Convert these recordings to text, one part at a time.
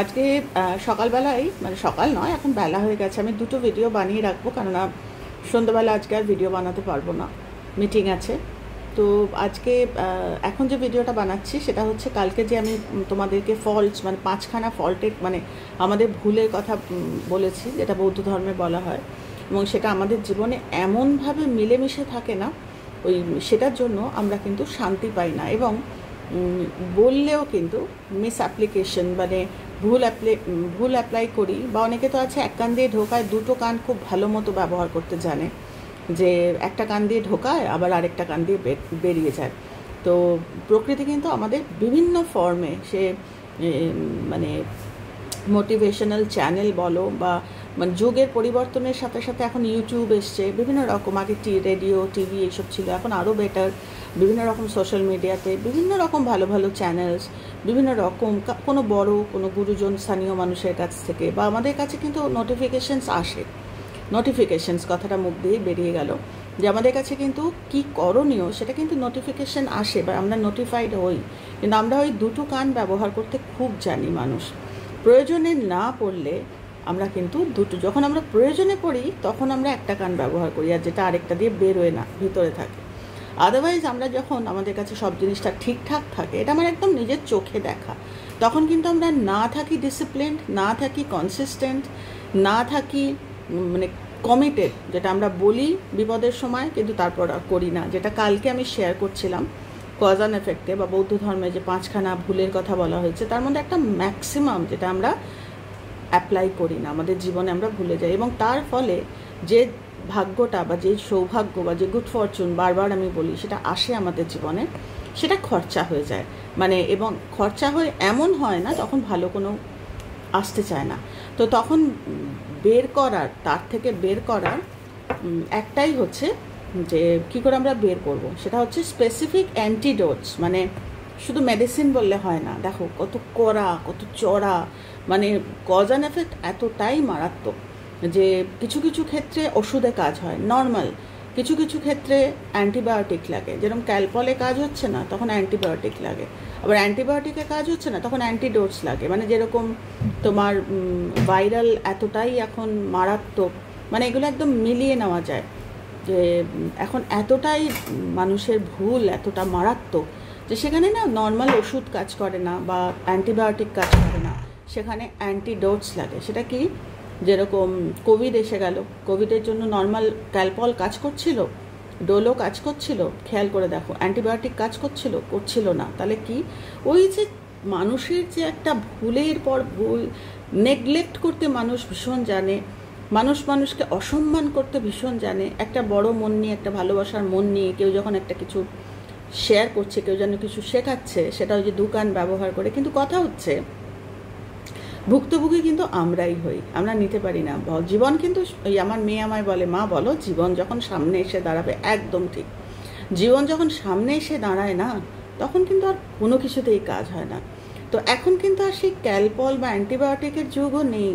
আজকে সকালবেলায় মানে সকাল নয়, এখন বেলা হয়ে গেছে। আমি দুটো ভিডিও বানিয়ে রাখব, কেননা সন্ধ্যাবেলা আজকে আর ভিডিও বানাতে পারব না। মিটিং আছে। তো আজকে এখন যে ভিডিওটা বানাচ্ছি, সেটা হচ্ছে কালকে যে আমি তোমাদেরকে ফল্টস মানে পাঁচখানা ফল্টের মানে আমাদের ভুলের কথা বলেছি, যেটা বৌদ্ধ ধর্মে বলা হয়, এবং সেটা আমাদের জীবনে এমনভাবে মিলেমিশে থাকে না, ওই, সেটার জন্য আমরা কিন্তু শান্তি পাই না। এবং বললেও কিন্তু মিস অ্যাপ্লিকেশন মানে ভুল অ্যাপ্লাই ভুল অ্যাপ্লাই করি বা অনেকে তো আছে এক কান দিয়ে ঢোকায়, দুটো কান খুব ভালো মতো ব্যবহার করতে জানে যে একটা কান দিয়ে ঢোকায়, আবার আরেকটা কান দিয়ে বেরিয়ে যায়। তো প্রকৃতি কিন্তু আমাদের বিভিন্ন ফর্মে সে মানে মোটিভেশনাল চ্যানেল বলো বা মানে যুগের পরিবর্তনের সাথে সাথে এখন ইউটিউব এসছে, বিভিন্ন রকম, আগে টি রেডিও টিভি এইসব ছিল, এখন আরও বেটার বিভিন্ন রকম সোশ্যাল মিডিয়াতে বিভিন্ন রকম ভালো ভালো চ্যানেলস বিভিন্ন রকম কোনো বড়, কোনো গুরুজন স্থানীয় মানুষের কাছ থেকে বা আমাদের কাছে কিন্তু নোটিফিকেশনস আসে। নোটিফিকেশনস কথাটা মুখ দিয়েই বেরিয়ে গেল যে আমাদের কাছে কিন্তু কি করণীয় সেটা কিন্তু নোটিফিকেশন আসে বা আমরা নোটিফাইড হই। কিন্তু আমরা ওই দুটো কান ব্যবহার করতে খুব জানি মানুষ। প্রয়োজনে না পড়লে আমরা কিন্তু দুটো, যখন আমরা প্রয়োজনে পড়ি তখন আমরা একটা কান ব্যবহার করি আর যেটা আরেকটা দিয়ে বেরোয় না, ভিতরে থাকে। আদারওয়াইজ আমরা যখন আমাদের কাছে সব জিনিসটা ঠিকঠাক থাকে, এটা আমার একদম নিজের চোখে দেখা। তখন কিন্তু আমরা না থাকি ডিসিপ্লিনড না থাকি কনসিস্টেন্ট না থাকি মানে কমিটেড যেটা আমরা বলি বিপদের সময়, কিন্তু তারপর করি না। যেটা কালকে আমি শেয়ার করছিলাম কজ এফেক্টে বা বৌদ্ধ ধর্মে যে পাঁচখানা ভুলের কথা বলা হয়েছে, তার মধ্যে একটা ম্যাক্সিমাম যেটা আমরা অ্যাপ্লাই করি না। আমাদের জীবনে আমরা ভুলে যাই। এবং তার ফলে যে ভাগ্যটা বা যে সৌভাগ্য বা যে গুড ফরচুন বারবার আমি বলি, সেটা আসে আমাদের জীবনে, সেটা খরচা হয়ে যায়। মানে এবং খরচা হয়ে এমন হয় না তখন ভালো কোনো আসতে চায় না। তো তখন বের করার, তার থেকে বের করার একটাই হচ্ছে যে কি করে আমরা বের করব? সেটা হচ্ছে স্পেসিফিক অ্যান্টিডোটস মানে শুধু মেডিসিন বললে হয় না। দেখো কত কড়া, কত চড়া মানে কজ অ্যান্ড এফেক্ট এতটাই মারাত্মক। যে কিছু কিছু ক্ষেত্রে ওষুধে কাজ হয় নর্মাল কিছু কিছু ক্ষেত্রে অ্যান্টিবায়োটিক লাগে। যেরকম ক্যালপলে কাজ হচ্ছে না, তখন অ্যান্টিবায়োটিক লাগে। আবার অ্যান্টিবায়োটিকে কাজ হচ্ছে না, তখন অ্যান্টিডোটস লাগে। মানে যেরকম তোমার ভাইরাল এতটাই এখন মারাত্মক মানে এগুলো একদম মিলিয়ে নেওয়া যায়। যে, এখন এতটাই মানুষের ভুল, এতটা মারাত্মক, যে সেখানে না নর্মাল ওষুধ কাজ করে না বা অ্যান্টিবায়োটিক কাজ করে না। সেখানে অ্যান্টিডোটস লাগে। সেটা কি? যেরকম কোভিড এসে গেল। কোভিডের জন্য নর্মাল ক্যালপল কাজ করছিল ডোলো কাজ করছিল, খেয়াল করে দেখো অ্যান্টিবায়োটিক কাজ করছিল করছিল না। তাহলে কি? ওই যে মানুষের যে একটা ভুলের পর ভুল নেগলেক্ট করতে মানুষ ভীষণ জানে, মানুষ মানুষকে অসম্মান করতে ভীষণ জানে, একটা বড় মন নিয়ে, একটা ভালোবাসার মন নিয়ে কেউ যখন একটা কিছু শেয়ার করছে, কেউ যেন কিছু শেখাচ্ছে, সেটা ওই যে দোকান ব্যবহার করে, কিন্তু কথা হচ্ছে। ভুক্তভোগী কিন্তু আমরাই হই, আমরা নিতে পারি না। জীবন কিন্তু আমার মেয়ে আমায় বলে, মা, বলো, জীবন যখন সামনে এসে দাঁড়াবে, একদম ঠিক। জীবন যখন সামনে এসে দাঁড়ায় না, তখন কিন্তু আর কোনো কিছুতেই কাজ হয় না। তো এখন কিন্তু আর সেই ক্যালপল বা অ্যান্টিবায়োটিকের যুগও নেই।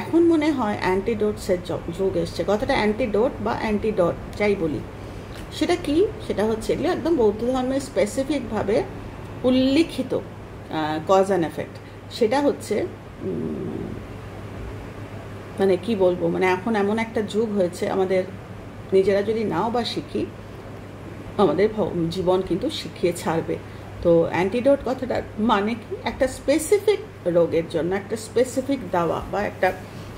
এখন মনে হয় অ্যান্টিডোটসের যুগ এসছে। কথাটা অ্যান্টিডোট বা অ্যান্টিডট, যাই বলি। সেটা কি? সেটা হচ্ছে এগুলো একদম বৌদ্ধ ধর্মের স্পেসিফিকভাবে উল্লিখিত কজ অ্যান্ড এফেক্ট সেটা হচ্ছে মানে কি বলব? মানে এখন এমন একটা যুগ হয়েছে, আমাদের নিজেরা যদি নাও বা শিখি, আমাদের জীবন কিন্তু শিখিয়ে ছাড়বে। তো অ্যান্টিডোট কথাটার মানে কি? একটা স্পেসিফিক রোগের জন্য, একটা স্পেসিফিক দাওয়া বা একটা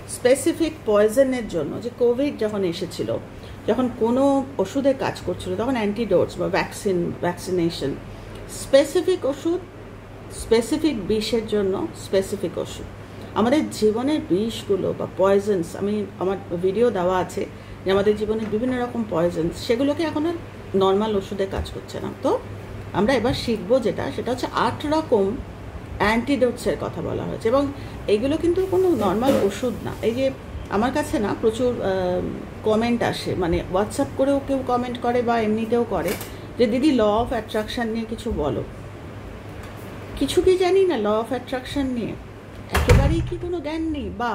স্পেসিফিক পয়জনের জন্য। যে কোভিড যখন এসেছিল, যখন কোনো ওষুধে কাজ করছিল, তখন অ্যান্টিডোটস বা ভ্যাকসিন ভ্যাকসিনেশন স্পেসিফিক ওষুধ স্পেসিফিক বিষের জন্য স্পেসিফিক ওষুধ। আমাদের জীবনের বিষগুলো বা পয়জনস আমি আমার ভিডিও দেওয়া আছে যে আমাদের জীবনের বিভিন্ন রকম পয়জনস সেগুলোকে এখন আর নর্মাল ওষুধে কাজ করছে না। তো আমরা এবার শিখব যেটা, সেটা হচ্ছে আট রকম অ্যান্টিডোটসের কথা বলা হয়েছে এবং এইগুলো কিন্তু কোনো নর্মাল ওষুধ না। এই যে আমার কাছে না প্রচুর কমেন্ট আসে মানে হোয়াটসঅ্যাপ করেও কেউ কমেন্ট করে বা এমনিতেও করে যে, দিদি ল অফ অ্যাট্রাকশন নিয়ে কিছু বলো। কিছু কি জানি না ল অফ অ্যাট্রাকশন নিয়ে। একেবারেই কি কোনো জ্ঞান নেই? বা,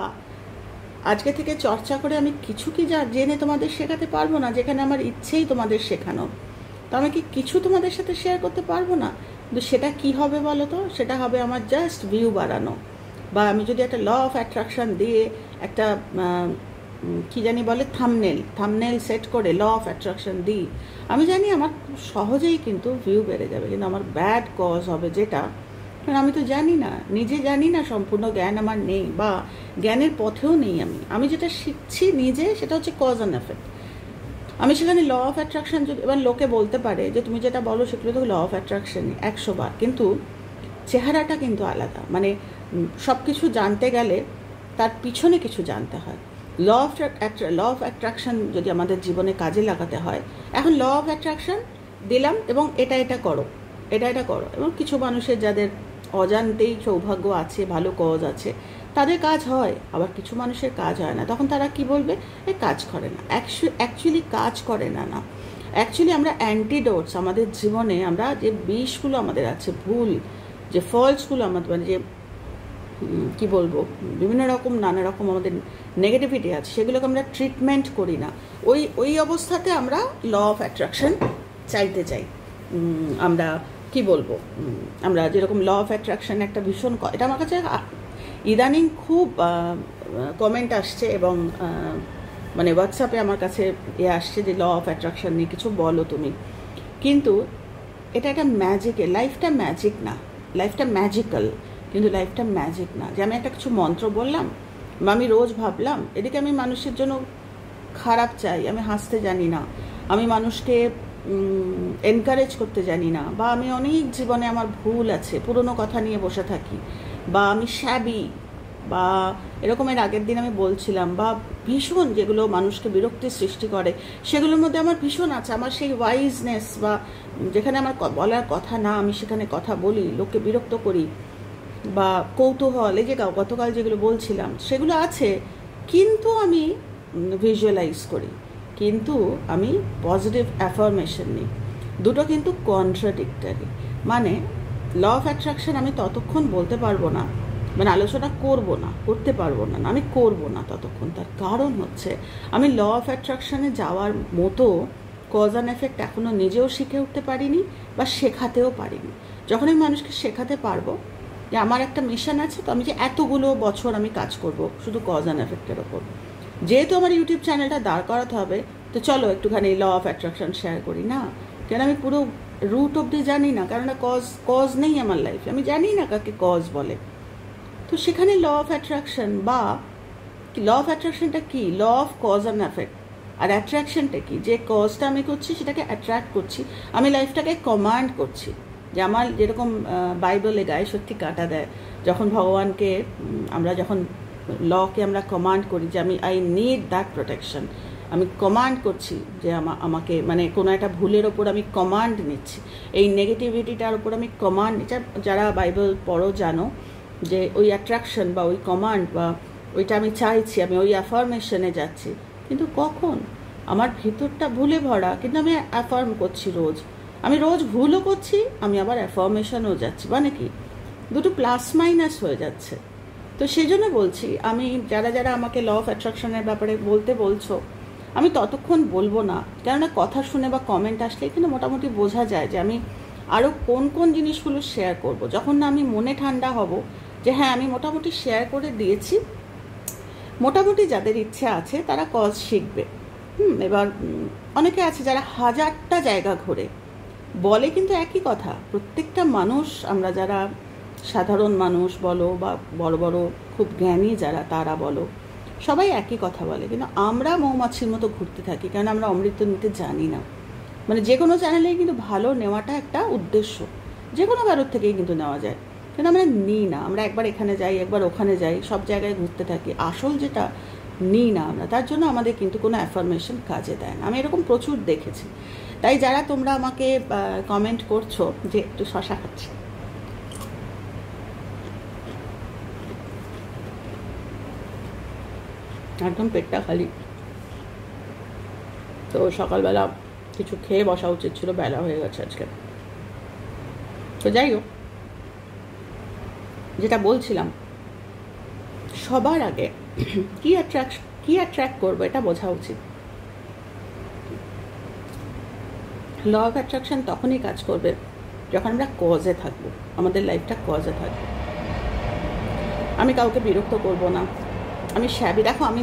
আজকে থেকে চর্চা করে আমি কিছু কি যা জেনে তোমাদের শেখাতে পারব না, যেখানে আমার ইচ্ছেই তোমাদের শেখানো। তো আমি কি কিছু তোমাদের সাথে শেয়ার করতে পারব না? কিন্তু সেটা কি হবে বলো তো? সেটা হবে আমার জাস্ট ভিউ বাড়ানো। বা, আমি যদি একটা ল অফ অ্যাট্রাকশন দিয়ে একটা কি জানি বলে থামনেল থামনেল সেট করে ল অফ অ্যাট্রাকশন দিই, আমি জানি আমার সহজেই কিন্তু ভিউ বেড়ে যাবে। কিন্তু আমার ব্যাড কজ হবে যেটা কারণ আমি তো জানি না, নিজে জানি না সম্পূর্ণ জ্ঞান আমার নেই বা জ্ঞানের পথেও নেই আমি। আমি যেটা শিখছি নিজে সেটা হচ্ছে কজ অ্যান্ড এফেক্ট আমি সেখানে ল অফ অ্যাট্রাকশন যদি এবার লোকে বলতে পারে যে তুমি যেটা বলো সেগুলো তো ল অফ অ্যাট্রাকশন একশো বার। কিন্তু চেহারাটা কিন্তু আলাদা। মানে সব কিছু জানতে গেলে তার পিছনে কিছু জানতে হয়। Law of law of attraction যদি আমাদের জীবনে কাজে লাগাতে হয়, এখন ল অফ অ্যাট্রাকশন দিলাম এবং এটা এটা করো, এটা এটা করো। এবং কিছু মানুষের যাদের অজান্তেই সৌভাগ্য আছে, ভালো কজ আছে। তাদের কাজ হয়, আবার কিছু মানুষের কাজ হয় না। তখন তারা কি বলবে? এ কাজ করে না। অ্যাকচুয়ালি কাজ করে না না। অ্যাকচুয়ালি আমরা অ্যান্টিডোটস আমাদের জীবনে আমরা যে বিষগুলো আমাদের আছে, ভুল, যে ফলসগুলো আমাদের মানে যে কি বলব? বিভিন্ন রকম, নানা রকম আমাদের নেগেটিভিটি আছে, সেগুলোকে আমরা ট্রিটমেন্ট করি না। ওই ওই অবস্থাতে আমরা ল অফ অ্যাট্রাকশন চাইতে চাই। আমরা কি বলব? আমরা যেরকম ল অফ অ্যাট্রাকশন একটা ভীষণ এটা আমার কাছে ইদানিং খুব কমেন্ট আসছে এবং মানে হোয়াটসঅ্যাপে আমার কাছে এ আসছে যে ল অফ অ্যাট্রাকশন নিয়ে কিছু বলো তুমি। কিন্তু এটা একটা ম্যাজিকের লাইফটা ম্যাজিক না। লাইফটা ম্যাজিক্যাল কিন্তু লাইফটা ম্যাজিক না। যে আমি একটা কিছু মন্ত্র বললাম, বা আমি রোজ ভাবলাম, এদিকে আমি মানুষের জন্য খারাপ চাই, আমি হাসতে জানি না। আমি মানুষকে এনকারেজ করতে জানি না, বা আমি অনেক জীবনে আমার ভুল আছে, পুরনো কথা নিয়ে বসে থাকি, বা আমি শ্যাবি বা এরকমের আগের দিন আমি বলছিলাম, বা ভীষণ যেগুলো মানুষকে বিরক্তির সৃষ্টি করে, সেগুলোর মধ্যে আমার ভীষণ আছে, আমার সেই ওয়াইজনেস বা যেখানে আমার বলার কথা না, আমি সেখানে কথা বলি, লোককে বিরক্ত করি, বা কৌতূহল, এই যে গতকাল যেগুলো বলছিলাম, সেগুলো আছে, কিন্তু আমি ভিজুয়ালাইজ করি। কিন্তু আমি পজিটিভ অ্যাফরমেশন নিই। দুটো কিন্তু কন্ট্রাডিক্টারি মানে ল অফ অ্যাট্রাকশন আমি ততক্ষণ বলতে পারব না মানে আলোচনা করব না, করতে পারব না আমি করব না ততক্ষণ। তার কারণ হচ্ছে, আমি ল অফ অ্যাট্রাকশানে যাওয়ার মতো কজ অ্যান্ড এফেক্ট এখনও নিজেও শিখে উঠতে পারিনি বা শেখাতেও পারিনি। যখন আমি মানুষকে শেখাতে পারব, যে আমার একটা মিশন আছে, তো আমি যে এতগুলো বছর আমি কাজ করব, শুধু কজ অ্যান্ড এফেক্টের ওপর। যেহেতু আমার ইউটিউব চ্যানেলটা দাঁড় করাতে হবে, তো চলো একটুখানি ল অফ অ্যাট্রাকশন শেয়ার করি, না? কেন আমি পুরো রুট অব্দি জানি না কারণ কজ কজ নেই আমার লাইফে আমি জানি না কাকে কজ বলে। তো সেখানে ল অফ অ্যাট্রাকশন বা ল অফ অ্যাট্রাকশনটা কি? Law of cause and effect আর অ্যাট্রাকশনটা কি? যে কজটা আমি করছি, সেটাকে অ্যাট্রাক্ট করছি। আমি লাইফটাকে কমান্ড করছি। যে আমার যেরকম বাইবেলে গায়ে সত্যি কাটা দেয়। যখন ভগবানকে আমরা যখন লকে আমরা কমান্ড করি যে আমি আই নিড দ্যাট প্রোটেকশন আমি কমান্ড করছি যে আমাকে মানে কোনো একটা ভুলের ওপর আমি কমান্ড নিচ্ছি। এই নেগেটিভিটিটার ওপর আমি কমান্ড যারা বাইবেল পড়ো, জানো যে ওই অ্যাট্রাকশন বা ওই কমান্ড বা ওইটা আমি চাইছি, আমি ওই অ্যাফরমেশনে যাচ্ছি। কিন্তু কখন? আমার ভিতরটা ভুলে ভরা, কিন্তু আমি অ্যাফর্ম করছি রোজ। আমি রোজ ভুলও করছি, আমি আবার অ্যাফরমেশনও যাচ্ছি। মানে কি? দুটো প্লাস মাইনাস হয়ে যাচ্ছে। তো সেই জন্য বলছি, আমি যারা যারা আমাকে ল অফ অ্যাট্রাকশনের ব্যাপারে বলতে বলছো, আমি ততক্ষণ বলব না। কেননা কথা শুনে বা কমেন্ট আসলে এখানে মোটামুটি বোঝা যায় যে আমি আরও কোন কোন জিনিসগুলো শেয়ার করব। যখন না আমি মনে ঠান্ডা হব যে হ্যাঁ আমি মোটামুটি শেয়ার করে দিয়েছি, মোটামুটি যাদের ইচ্ছে আছে তারা কজ শিখবে। হুম, এবার অনেকে আছে যারা হাজারটা জায়গা ঘোরে, বলে কিন্তু একই কথা, প্রত্যেকটা মানুষ আমরা যারা সাধারণ মানুষ বলো বা বড় বড় খুব জ্ঞানী যারা, তারা বলো, সবাই একই কথা বলে। কিন্তু আমরা মৌমাছির মতো ঘুরতে থাকি কারণ আমরা অমৃত নিতে জানি না। মানে যে কোনো চ্যানেলেই কিন্তু ভালো নেওয়াটা একটা উদ্দেশ্য। যে কোনো কারোর থেকেই কিন্তু নেওয়া যায়। কিন্তু আমরা নিই না। আমরা একবার এখানে যাই, একবার ওখানে যাই, সব জায়গায় ঘুরতে থাকি। আসল যেটা নিই না আমরা, তার জন্য আমাদের কিন্তু কোনো অ্যাফরমেশন কাজে দেয় না। আমি এরকম প্রচুর দেখেছি। তাই যারা তোমরা আমাকে কমেন্ট করছ যে একটু শশা খাচ্ছে। একদম পেটটা খালি। তো সকালবেলা কিছু খেয়ে বসা উচিত ছিল, বেলা হয়ে গেছে আজকে। তো যাই হোক, যেটা বলছিলাম, সবার আগে কি অ্যাট্রাক্ট কি অ্যাট্রাক্ট করব এটা বোঝা উচিত। ল অফ অ্যাট্রাকশন তখনই কাজ করবে যখন আমরা কজে থাকব, আমাদের লাইফটা কজে থাকবে। আমি কাউকে বিরক্ত করব না আমি শ্যাবি দেখো আমি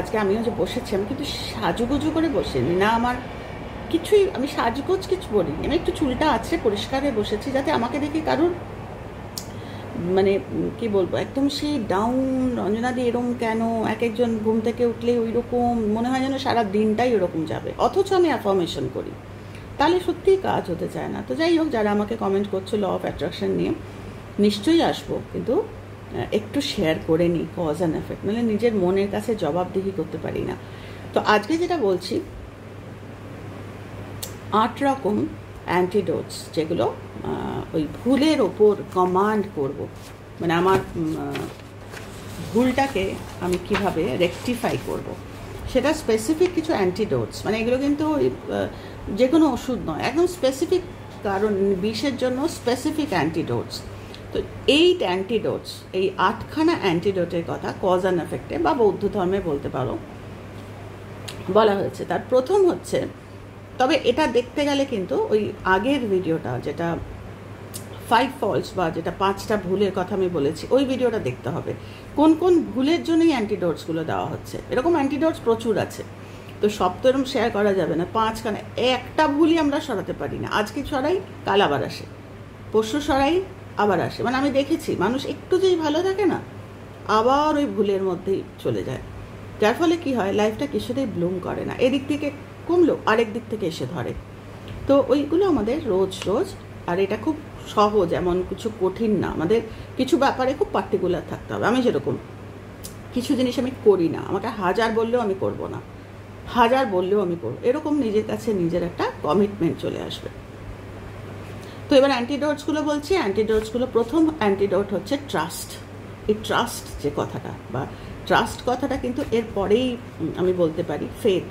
আজকে আমিও যে বসেছি, আমি কিন্তু সাজুগুজু করে বসিনি না আমার কিছুই, আমি সাজগোজ কিছু বলি আমি একটু চুলটা আছে, পরিষ্কার হয়ে বসেছি, যাতে আমাকে দেখে কারোর মানে কি বলব, একদম সেই ডাউন রঞ্জনাদি এরকম কেন? এক একজন ঘুম থেকে উঠলে ওই রকম মনে হয় যেন সারা দিনটাই ওরকম যাবে। অথচ আমি অ্যাফর্মেশন করি। তাহলে সত্যিই কাজ হতে চায় না। তো যাই হোক, যারা আমাকে কমেন্ট করছ ল অফ অ্যাট্রাকশন নিয়ে, নিশ্চয়ই আসব। কিন্তু একটু শেয়ার করে নিই কজ অ্যান্ড এফেক্ট মানে নিজের মনের কাছে জবাবদিহি করতে পারি না। তো আজকে যেটা বলছি, আট রকম অ্যান্টিডোটস যেগুলো ওই ভুলের ওপর কমান্ড করব। মানে আমার ভুলটাকে আমি কীভাবে রেকটিফাই করব। সেটা স্পেসিফিক কিছু অ্যান্টিডোটস মানে এগুলো কিন্তু ওই যে কোনো ওষুধ নয়, একদম স্পেসিফিক কারণ, বিষের জন্য স্পেসিফিক অ্যান্টিডোটস তো এইট অ্যান্টিডোটস এই আটখানা অ্যান্টিডোটের কথা কজ অ্যান্ড এফেক্টে বা বৌদ্ধ ধর্মে বলতে পারো, বলা হয়েছে। তার প্রথম হচ্ছে, তবে এটা দেখতে গেলে কিন্তু ওই আগের ভিডিওটা যেটা ফাইভ ফলস বা যেটা পাঁচটা ভুলের কথা আমি বলেছি, ওই ভিডিওটা দেখতে হবে। কোন কোন ভুলের জন্যই অ্যান্টিডোটসগুলো দেওয়া হচ্ছে? এরকম অ্যান্টিডোটস প্রচুর আছে। তো সব তো এরকম শেয়ার করা যাবে না, পাঁচখানা, একটা ভুলই আমরা সরাতে পারি না। আজকে সরাই কাল আবার আসে। পরশু সরাই আবার আসে। মানে আমি দেখেছি, মানুষ একটু যেই ভালো থাকে না, আবার ওই ভুলের মধ্যেই চলে যায়। যার ফলে কি হয় লাইফটা কিছুতেই ব্লুম করে না। এদিক থেকে কমলো, আরেক দিক থেকে এসে ধরে। তো ওইগুলো আমাদের রোজ রোজ, আর এটা খুব সহজ, এমন কিছু কঠিন না। আমাদের কিছু ব্যাপারে খুব পার্টিকুলার থাকতে হবে। আমি যেরকম, কিছু জিনিস আমি করি না। আমাকে হাজার বললেও আমি করব না। হাজার বললেও আমি করব। এরকম নিজের কাছে নিজের একটা কমিটমেন্ট চলে আসবে। তো এবার অ্যান্টিডোটসগুলো বলছি। অ্যান্টিডোটসগুলো প্রথম অ্যান্টিডোট হচ্ছে ট্রাস্ট এই ট্রাস্ট যে কথাটা বা ট্রাস্ট কথাটা কিন্তু এর পরেই আমি বলতে পারি ফেথ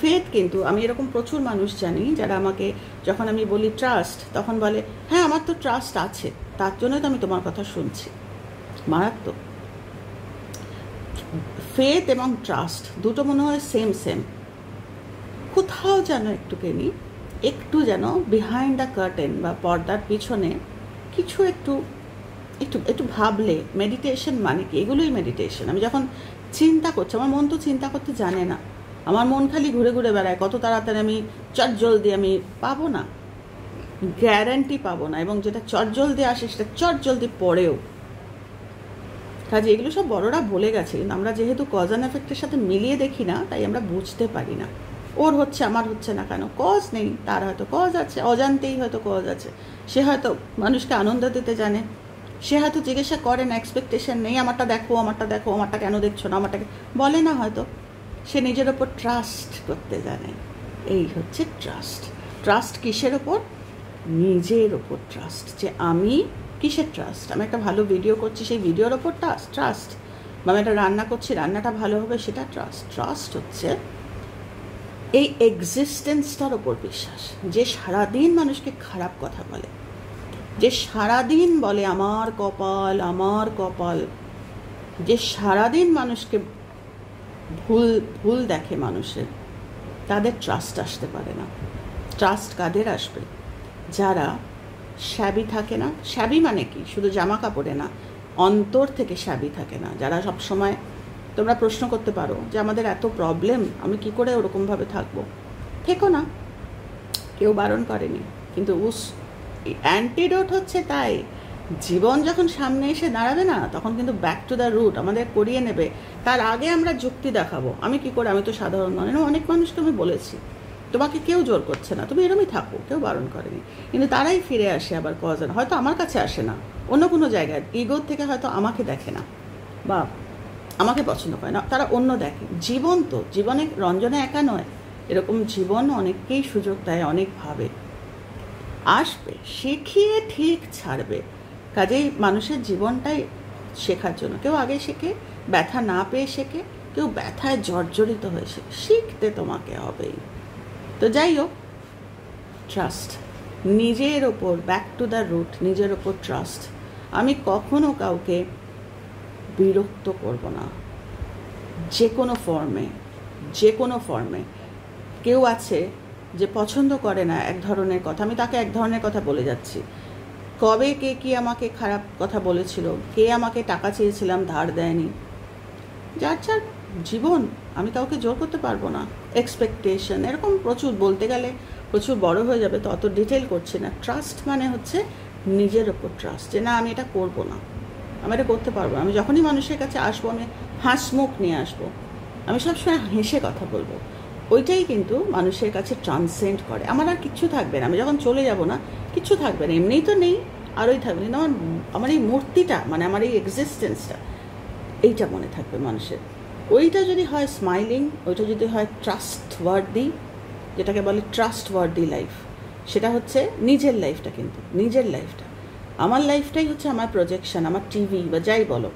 ফেথ কিন্তু আমি এরকম প্রচুর মানুষ জানি যারা আমাকে যখন আমি বলি ট্রাস্ট তখন বলে হ্যাঁ আমার তো ট্রাস্ট আছে। তার জন্যই তো আমি তোমার কথা শুনছি। মারাত্মক। ফেথ এবং ট্রাস্ট দুটো মনে হয় সেম সেম কোথাও যেন একটুখানি একটু যেন বিহাইন্ড দ্য কার্টেন বা পর্দার পিছনে কিছু একটু একটু একটু ভাবলে মেডিটেশন মানে কি? এগুলোই মেডিটেশন আমি যখন চিন্তা করছি, আমার মন তো চিন্তা করতে জানে না। আমার মন খালি ঘুরে ঘুরে বেড়ায়, কত তাড়াতাড়ি আমি চট জলদি আমি পাবো না। গ্যারান্টি পাবো না এবং যেটা চট জলদি আসে সেটা চট জলদি পড়েও। কাজে এগুলো সব বড়রা বলে গেছে, কিন্তু আমরা যেহেতু কজ অ্যান্ড এফেক্টের সাথে মিলিয়ে দেখি না, তাই আমরা বুঝতে পারি না। ওর হচ্ছে, আমার হচ্ছে না কেন? কজ নেই। তার হয়তো কজ আছে, অজান্তেই হয়তো কজ আছে। সে হয়তো মানুষকে আনন্দ দিতে জানে। সে হয়তো জিজ্ঞাসা করে না এক্সপেকটেশন নেই, আমারটা দেখো আমারটা দেখো, আমারটা কেন দেখছ না আমারটাকে বলে না হয়তো। সে নিজের ওপর ট্রাস্ট করতে জানে। এই হচ্ছে ট্রাস্ট ট্রাস্ট কিসের ওপর? নিজের ওপর ট্রাস্ট যে আমি কিসের ট্রাস্ট আমি একটা ভালো ভিডিও করছি, সেই ভিডিওর ওপর ট্রাস্ট ট্রাস্ট বা আমি একটা রান্না করছি, রান্নাটা ভালো হবে, সেটা ট্রাস্ট ট্রাস্ট হচ্ছে এই এক্সিস্টেন্সটার ওপর বিশ্বাস। যে সারাদিন মানুষকে খারাপ কথা বলে, যে সারাদিন বলে, আমার কপাল আমার কপাল। যে সারাদিন মানুষকে ভুল ভুল দেখে মানুষের, তাদের ট্রাস্ট আসতে পারে না। ট্রাস্ট কাদের আসবে? যারা শ্যাবি থাকে না। শ্যাবি মানে কি? শুধু জামা কাপড়ে না, অন্তর থেকে শ্যাবি থাকে না। যারা সব সময় তোমরা প্রশ্ন করতে পারো যে আমাদের এত প্রবলেম আমি কি করে ওরকমভাবে থাকব? থেকো না। কেউ বারণ করেনি। কিন্তু উস অ্যান্টিডোট হচ্ছে তাই। জীবন যখন সামনে এসে দাঁড়াবে না, তখন কিন্তু ব্যাক টু দ্য রুট আমাদের করিয়ে নেবে। তার আগে আমরা যুক্তি দেখাবো। আমি কি করে, আমি তো সাধারণ নয়। অনেক মানুষকে আমি বলেছি। তোমাকে কেউ জোর করছে না। তুমি এরমই থাকো, কেউ বারণ করেনি। কিন্তু তারাই ফিরে আসে আবার কজন হয়তো আমার কাছে আসে না। অন্য কোনো জায়গায়। ইগোর থেকে হয়তো আমাকে দেখে না। বা আমাকে পছন্দ করে না। তারা অন্য দেখে। জীবন তো, জীবনে রঞ্জনে একা নয়। এরকম জীবন অনেককেই সুযোগ দেয় অনেকভাবে আসবে, শিখিয়ে ঠিক ছাড়বে। কাজেই মানুষের জীবনটাই শেখার জন্য। কেউ আগে শেখে, ব্যথা না পেয়ে শেখে, কেউ ব্যথায় জর্জরিত হয়ে শেখে। শিখতে তোমাকে হবেই। তো যাই হোক ট্রাস্ট নিজের ওপর ব্যাক টু দ্য রুট নিজের ওপর ট্রাস্ট আমি কখনো কাউকে বিরক্ত করব না। যে কোনো ফর্মে যে কোনো ফর্মে কেউ আছে যে পছন্দ করে না এক ধরনের কথা, আমি তাকে এক ধরনের কথা বলে যাচ্ছি। কবে কে কি আমাকে খারাপ কথা বলেছিল, কে আমাকে টাকা চেয়েছিলাম ধার দেয়নি, যার যার জীবন, আমি কাউকে জোর করতে পারব না। এক্সপেকটেশন এরকম প্রচুর, বলতে গেলে প্রচুর বড় হয়ে যাবে, তো অত ডিটেল করছি না। ট্রাস্ট মানে হচ্ছে নিজের ওপর ট্রাস্ট যে না, আমি এটা করব না। আমি এটা করতে পারব না। আমি যখনই মানুষের কাছে আসব, আমি হাঁসমুখ নিয়ে আসব। আমি সবসময় হেসে কথা বলব। ওইটাই কিন্তু মানুষের কাছে ট্রান্সেন্ড করে। আমার আর কিচ্ছু থাকবে না। আমি যখন চলে যাব না, কিচ্ছু থাকবে না। এমনিই তো নেই, আরোই থাকবে কিন্তু আমার আমার এই মূর্তিটা মানে আমার এই এক্সিস্টেন্সটা এইটা মনে থাকবে মানুষের। ওইটা যদি হয় স্মাইলিং ওইটা যদি হয় ট্রাস্ট ওয়ার্দি যেটাকে বলে ট্রাস্ট ওয়ার্দি লাইফ সেটা হচ্ছে নিজের লাইফটা কিন্তু, নিজের লাইফটা আমার লাইফটাই হচ্ছে আমার প্রজেকশন আমার টিভি বা যাই বলো।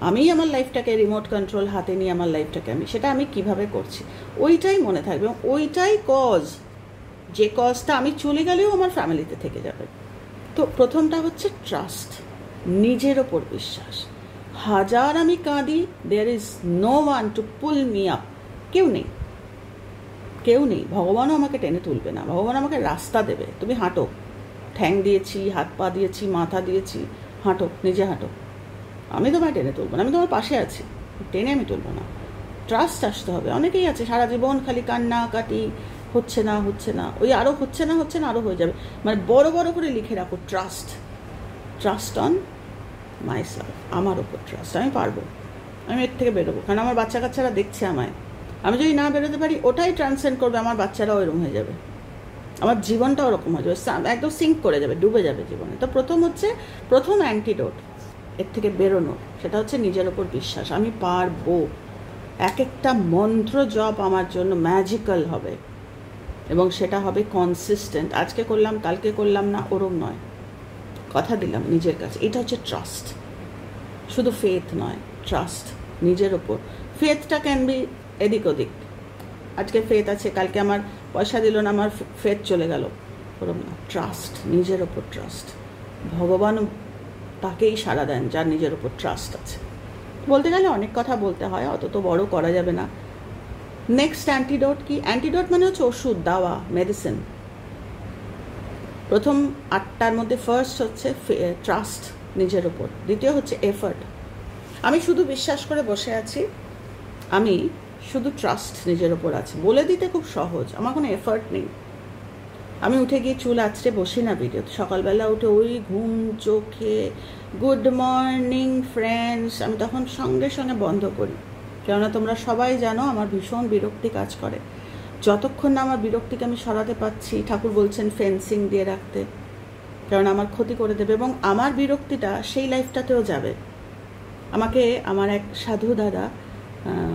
আমি আমার লাইফটাকে রিমোট কন্ট্রোল হাতে নিয়ে আমার লাইফটাকে আমি, সেটা আমি কীভাবে করছি? ওইটাই মনে থাকবে এবং ওইটাই কজ যে কজটা আমি চলে গেলেও আমার ফ্যামিলিতে থেকে যাবে। তো প্রথমটা হচ্ছে ট্রাস্ট নিজের ওপর বিশ্বাস। হাজার আমি কাঁদি there is no one to pull me up কেউ নেই। কেউ নেই। ভগবানও আমাকে টেনে তুলবে না। ভগবান আমাকে রাস্তা দেবে। তুমি হাঁটো। ঠ্যাং দিয়েছি, হাত পা দিয়েছি, মাথা দিয়েছি, হাঁটো, নিজে হাঁটো। আমি তোমায় টেনে তুলবো না, আমি তোমার পাশে আছি। টেনে আমি তুলবো না। ট্রাস্ট আসতে হবে, অনেকেই আছে, সারা জীবন খালি কান্না, কাটি, হচ্ছে না হচ্ছে না, ওই আরও হচ্ছে না হচ্ছে না আরও হয়ে যাবে। মানে বড় বড় করে লিখে রাখো trust trust on my self আমার ওপর ট্রাস্ট আমি পারব। আমি এর থেকে বেরোবো, কারণ আমার বাচ্চা কাচ্চারা দেখছে আমায়। আমি যদি না বেরোতে পারি, ওটাই ট্রান্সেন্ড করবে, আমার বাচ্চারাও এরকম হয়ে যাবে। আমার জীবনটা ওরকম হয়ে যাবে। একদম সিঙ্ক করে যাবে, ডুবে যাবে জীবনে। তো প্রথম হচ্ছে, প্রথম অ্যান্টিডোট এর থেকে বেরোনো, সেটা হচ্ছে নিজের ওপর বিশ্বাস। আমি পারব। এক একটা মন্ত্র জপ আমার জন্য ম্যাজিক্যাল হবে। এবং সেটা হবে কনসিস্টেন্ট আজকে করলাম, কালকে করলাম না, ওরম নয়। কথা দিলাম নিজের কাছে। এটা হচ্ছে ট্রাস্ট শুধু ফেথ নয় ট্রাস্ট নিজের ওপর। ফেথটা ক্যান বি এদিক ওদিক। আজকে ফেথ আছে, কালকে আমার পয়সা দিল না, আমার ফেথ চলে গেল। ওরম না ট্রাস্ট নিজের ওপর ট্রাস্ট ভগবানও তাকেই সাড়া দেন, যার নিজের ওপর ট্রাস্ট আছে। বলতে গেলে অনেক কথা বলতে হয়, অত তো বড় করা যাবে না। নেক্সট অ্যান্টিডোট কি? অ্যান্টিডোট মানে হচ্ছে ওষুধ, দাওয়া মেডিসিন প্রথম আটটার মধ্যে ফার্স্ট হচ্ছে ট্রাস্ট নিজের ওপর। দ্বিতীয় হচ্ছে এফার্ট আমি শুধু বিশ্বাস করে বসে আছি, আমি শুধু ট্রাস্ট নিজের ওপর আছে। বলে দিতে খুব সহজ, আমার কোনো এফর্ট নেই। আমি উঠে গিয়ে চুল আছড়ে বসি না ভিডিও সকালবেলা উঠে ওই ঘুম, চোখে গুড মর্নিং ফ্রেন্ডস আমি তখন সঙ্গে সঙ্গে বন্ধ করি। কেননা তোমরা সবাই জানো আমার ভীষণ বিরক্তি কাজ করে। যতক্ষণ না আমার বিরক্তিকে আমি সরাতে পাচ্ছি ঠাকুর বলছেন ফেন্সিং দিয়ে রাখতে। কারণ আমার ক্ষতি করে দেবে এবং আমার বিরক্তিটা সেই লাইফটাতেও যাবে। আমাকে, আমার এক সাধু দাদা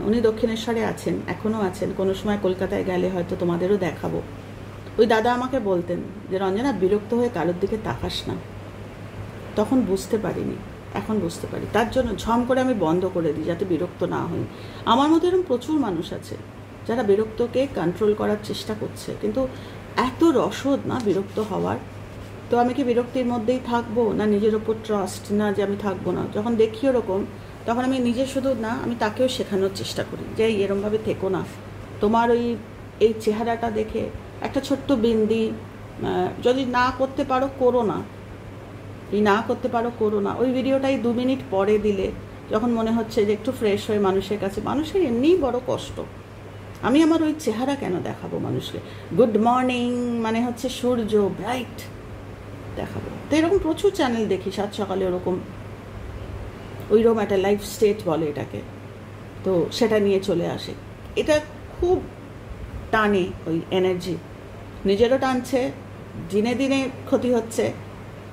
উনি দক্ষিণেশ্বরে আছেন, এখনও আছেন। কোনো সময় কলকাতায় গেলে হয়তো তোমাদেরও দেখাবো। ওই দাদা আমাকে বলতেন যে রঞ্জনা বিরক্ত হয়ে কারোর দিকে তাকাস না। তখন বুঝতে পারিনি, এখন বুঝতে পারি। তার জন্য ঝম করে আমি বন্ধ করে দিই যাতে বিরক্ত না হই। আমার মতো এরকম প্রচুর মানুষ আছে, যারা বিরক্তকে কন্ট্রোল করার চেষ্টা করছে। কিন্তু এত রসদ না বিরক্ত হওয়ার? তো আমি কি বিরক্তির মধ্যেই থাকব, না নিজের ওপর ট্রাস্ট না যে আমি থাকব না? যখন দেখি ওরকম তখন আমি নিজে শুধু না, আমি তাকেও শেখানোর চেষ্টা করি যে এরমভাবে থেকো না। তোমার ওই, এই চেহারাটা দেখে একটা ছোট্ট বিন্দি যদি না করতে পারো করো না। এই না করতে পারো করো না। ওই ভিডিওটাই দু মিনিট পরে দিলে যখন মনে হচ্ছে যে একটু ফ্রেশ হয়ে মানুষের কাছে, মানুষের এমনিই বড় কষ্ট। আমি আমার ওই চেহারা কেন দেখাবো মানুষকে? গুড মর্নিং মানে হচ্ছে সূর্য ব্রাইট দেখাবো। তো এরকম প্রচুর চ্যানেল দেখি, সাত সকালে ওরকম ওইরকম একটা লাইফ স্টেট বলে এটাকে। তো সেটা নিয়ে চলে আসে। এটা খুব টানে ওই এনার্জি নিজেরও টানছে, দিনে দিনে ক্ষতি হচ্ছে।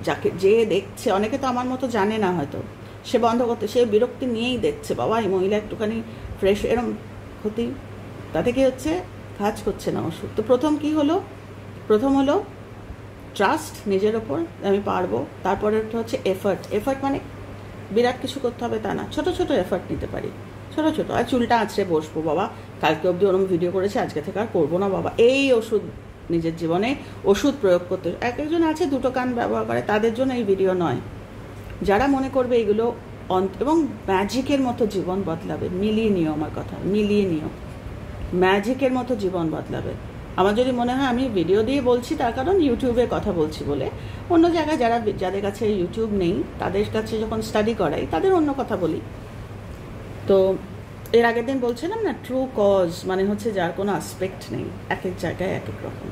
যাকে যে দেখছে, অনেকে তো আমার মতো জানে না হয়তো। সে বন্ধ করতে, সে বিরক্তি নিয়েই দেখছে, বাবা, এই মহিলা একটুখানি ফ্রেশ এরম ক্ষতি? তাতে কি হচ্ছে? কাজ করছে না ওষুধ। তো প্রথম কি হলো? প্রথম হলো ট্রাস্ট নিজের ওপর, আমি পারব। তারপরে হচ্ছে এফার্ট এফর্ট মানে বিরাট কিছু করতে হবে তা না। ছোট ছোট এফর্ট নিতে পারি। ছোট ছোট। আর চুলটা আঁচড়ে বসবো, বাবা। কালকে অবধি ওরম ভিডিও করেছে, আজকে থেকে আর করব না, বাবা। এই ওষুধ নিজের জীবনে ওষুধ প্রয়োগ করতে এক একজন আছে, দুটো কান ব্যবহার করে, তাদের জন্য এই ভিডিও নয়। যারা মনে করবে এগুলো এবং ম্যাজিকের মতো জীবন বদলাবে। মিলিয়ে নিও আমার কথা, মিলিয়ে নিও। ম্যাজিকের মতো জীবন বদলাবে। আমার যদি মনে হয় আমি ভিডিও দিয়ে বলছি, তার কারণ ইউটিউবে কথা বলছি বলে। অন্য জায়গায় যারা, যাদের কাছে ইউটিউব নেই, তাদের কাছে যখন স্টাডি করাই, তাদের অন্য কথা বলি। তো এর আগের দিন বলছিলাম না ট্রু কজ মানে হচ্ছে যার কোনো আসপেক্ট নেই, এক এক জায়গায় এক এক রকম।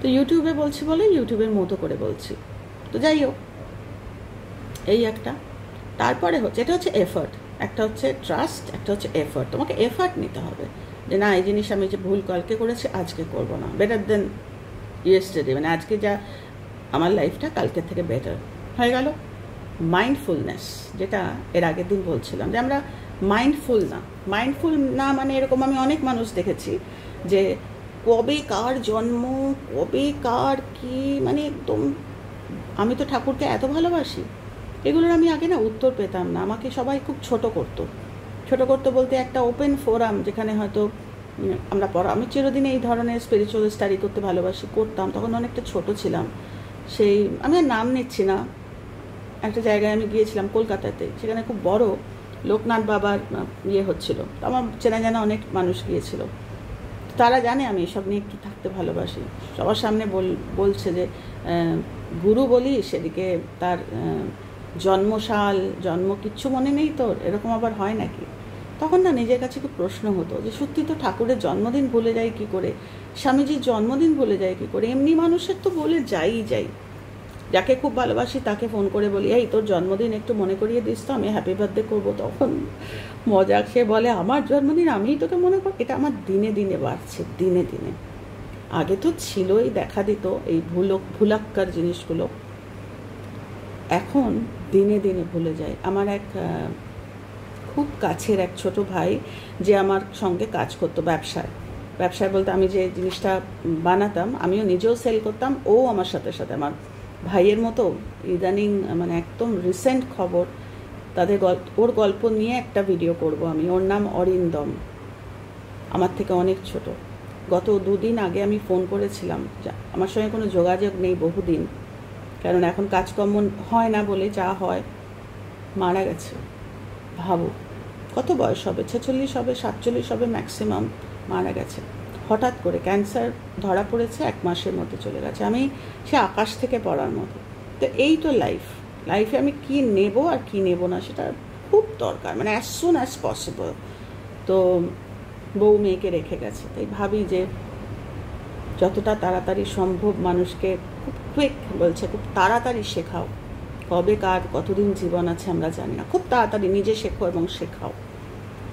তো ইউটিউবে বলছি বলে ইউটিউবের মতো করে বলছি। তো যাই হোক, এই একটা। তারপরে হচ্ছে এটা হচ্ছে এফার্ট একটা হচ্ছে ট্রাস্ট একটা হচ্ছে এফার্ট তোমাকে এফার্ট নিতে হবে। যে না, এই জিনিস আমি যে ভুল কালকে করেছি, আজকে করব না। বেটার দেন ইয়েস্টারডে মানে আজকে যা আমার লাইফটা কালকের থেকে বেটার হয়ে গেল। মাইন্ডফুলনেস যেটা এর আগের দিন বলছিলাম, যে আমরা মাইন্ডফুল না। মাইন্ডফুল না মানে এরকম আমি অনেক মানুষ দেখেছি যে কবে কার জন্ম, কবে কার কি মানে একদম আমি তো ঠাকুরকে এত ভালোবাসি। এগুলোর আমি আগে না উত্তর পেতাম না। আমাকে সবাই খুব ছোট করতো। ছোট করতে বলতে একটা ওপেন ফোরাম যেখানে হয়তো আমরা পড়া, আমি চিরদিন এই ধরনের স্পিরিচুয়াল স্টাডি করতে ভালোবাসি, করতাম, তখন অনেকটা ছোট ছিলাম। সেই, আমি আর নাম নিচ্ছি না। একটা জায়গায় আমি গিয়েছিলাম কলকাতাতে, সেখানে খুব বড় লোকনাথ বাবার ইয়ে হচ্ছিল। আমার চেনা জানা অনেক মানুষ গিয়েছিল। তারা জানে আমি এসব নিয়ে একটু থাকতে ভালোবাসি। সবার সামনে বল, বলছে যে গুরু বলি, সেদিকে তার জন্মশাল জন্ম কিচ্ছু মনে নেই তোর, এরকম আবার হয় নাকি? তখন না নিজের কাছে খুব প্রশ্ন হতো যে, সত্যি তো ঠাকুরের জন্মদিন ভুলে যায় কি করে? স্বামীজির জন্মদিন ভুলে যায় কি করে? এমনি মানুষের তো বলে যাই যাই। যাকে খুব ভালোবাসি তাকে ফোন করে বলি, এই তোর জন্মদিন একটু মনে করিয়ে দিস তো, আমি হ্যাপি বার্থডে করব। তখন মজা সে বলে, আমার জন্মদিন আমিই তোকে মনে কর এটা আমার দিনে দিনে বাড়ছে, দিনে দিনে। আগে তো ছিলই দেখা দিত এই ভুলক, ভুলাক্কার জিনিসগুলো। এখন দিনে দিনে ভুলে যায়। আমার এক খুব কাছের এক ছোট ভাই যে আমার সঙ্গে কাজ করতো ব্যবসায়। ব্যবসায় বলতে আমি যে জিনিসটা বানাতাম, আমিও নিজেও সেল করতাম, ও আমার সাথে সাথে। আমার ভাইয়ের মতো ইদানিং মানে একদম রিসেন্ট খবর, তাদের গল্প ওর গল্প নিয়ে একটা ভিডিও করব আমি। ওর নাম অরিন্দম। আমার থেকে অনেক ছোট। গত দুদিন আগে আমি ফোন করেছিলাম আমার সঙ্গে কোনো যোগাযোগ নেই বহুদিন, কারণ এখন কাজকর্ম হয় না বলে যা হয়, মারা গেছে। ভাবো। কত বয়স হবে? ছেচল্লিশ হবে, সাতচল্লিশ হবে ম্যাক্সিমাম মারা গেছে। হঠাৎ করে ক্যান্সার ধরা পড়েছে, এক মাসের মধ্যে চলে গেছে। আমি, সে আকাশ থেকে পড়ার মতো। তো এই তো লাইফ লাইফে আমি কি নেব আর কি নেব না সেটা খুব দরকার। মানে অ্যাজ সুন অ্যাজ পসিবল তো বউ মেয়েকে রেখে গেছে। তাই ভাবি যে যতটা তাড়াতাড়ি সম্ভব মানুষকে খুব কুইক বলছে, খুব তাড়াতাড়ি শেখাও। কবে কার, কতদিন জীবন আছে আমরা জানি না। খুব তাড়াতাড়ি নিজে শেখো এবং শেখাও।